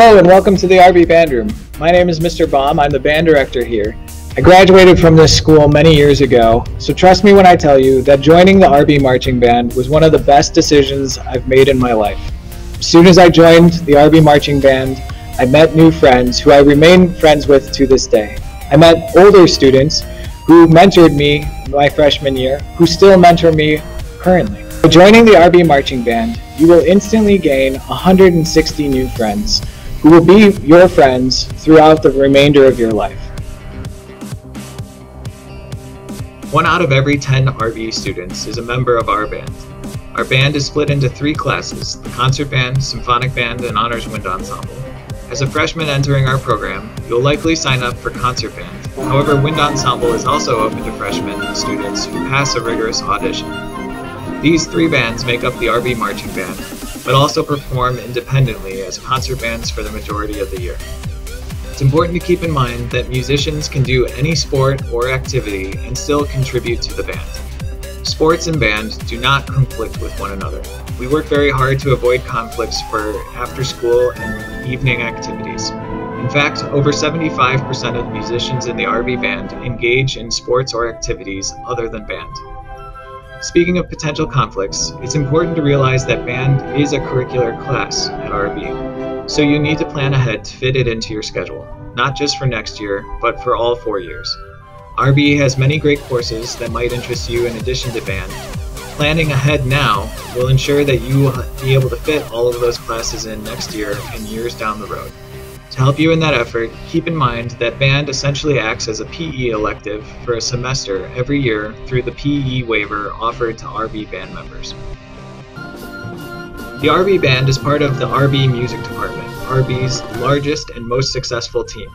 Hello and welcome to the RB Band Room. My name is Mr. Baum. I'm the band director here. I graduated from this school many years ago, so trust me when I tell you that joining the RB Marching Band was one of the best decisions I've made in my life. As soon as I joined the RB Marching Band, I met new friends who I remain friends with to this day. I met older students who mentored me my freshman year, who still mentor me currently. By joining the RB Marching Band, you will instantly gain 160 new friends who will be your friends throughout the remainder of your life. One out of every 10 RB students is a member of our band. Our band is split into three classes, the concert band, symphonic band, and honors wind ensemble. As a freshman entering our program, you'll likely sign up for concert band. However, wind ensemble is also open to freshmen students who pass a rigorous audition. These three bands make up the RB Marching Band, but also perform independently as concert bands for the majority of the year. It's important to keep in mind that musicians can do any sport or activity and still contribute to the band. Sports and band do not conflict with one another. We work very hard to avoid conflicts for after school and evening activities. In fact, over 75% of the musicians in the RB band engage in sports or activities other than band. Speaking of potential conflicts, it's important to realize that band is a curricular class at RB, so you need to plan ahead to fit it into your schedule, not just for next year, but for all four years. RB has many great courses that might interest you in addition to band. Planning ahead now will ensure that you will be able to fit all of those classes in next year and years down the road. To help you in that effort, keep in mind that band essentially acts as a PE elective for a semester every year through the PE waiver offered to RB band members. The RB band is part of the RB Music Department, RB's largest and most successful team.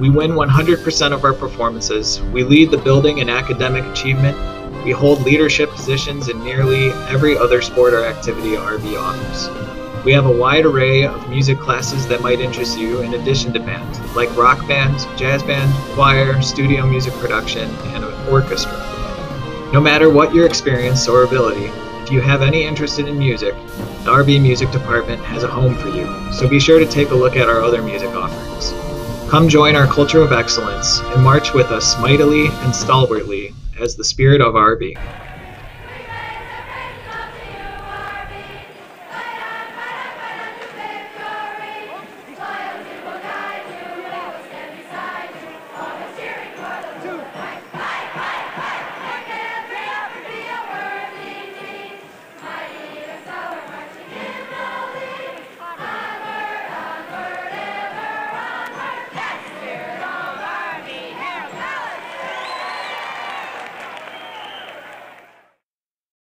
We win 100% of our performances, we lead the building in academic achievement, we hold leadership positions in nearly every other sport or activity RB offers. We have a wide array of music classes that might interest you in addition to band, like rock band, jazz band, choir, studio music production, and an orchestra. No matter what your experience or ability, if you have any interest in music, the RB Music Department has a home for you, so be sure to take a look at our other music offerings. Come join our culture of excellence and march with us mightily and stalwartly as the spirit of RB.